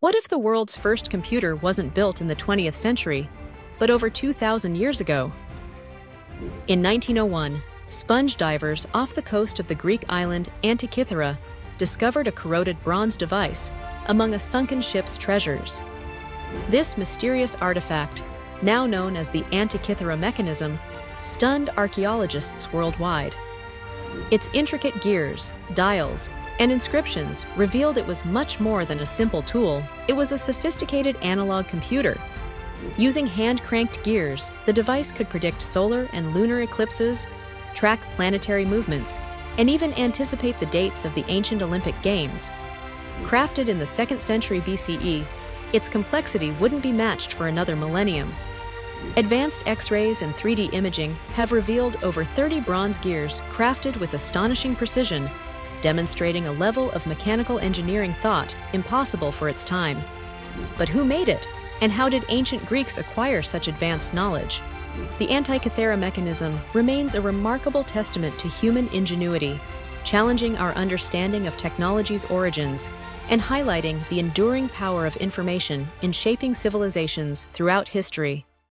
What if the world's first computer wasn't built in the 20th century, but over 2,000 years ago? In 1901, sponge divers off the coast of the Greek island Antikythera discovered a corroded bronze device among a sunken ship's treasures. This mysterious artifact, now known as the Antikythera mechanism, stunned archaeologists worldwide. Its intricate gears, dials, and inscriptions revealed it was much more than a simple tool, it was a sophisticated analog computer. Using hand-cranked gears, the device could predict solar and lunar eclipses, track planetary movements, and even anticipate the dates of the ancient Olympic Games. Crafted in the 2nd century BCE, its complexity wouldn't be matched for another millennium. Advanced X-rays and 3D imaging have revealed over 30 bronze gears crafted with astonishing precision demonstrating a level of mechanical engineering thought impossible for its time. But who made it, and how did ancient Greeks acquire such advanced knowledge? The Antikythera mechanism remains a remarkable testament to human ingenuity, challenging our understanding of technology's origins and highlighting the enduring power of information in shaping civilizations throughout history.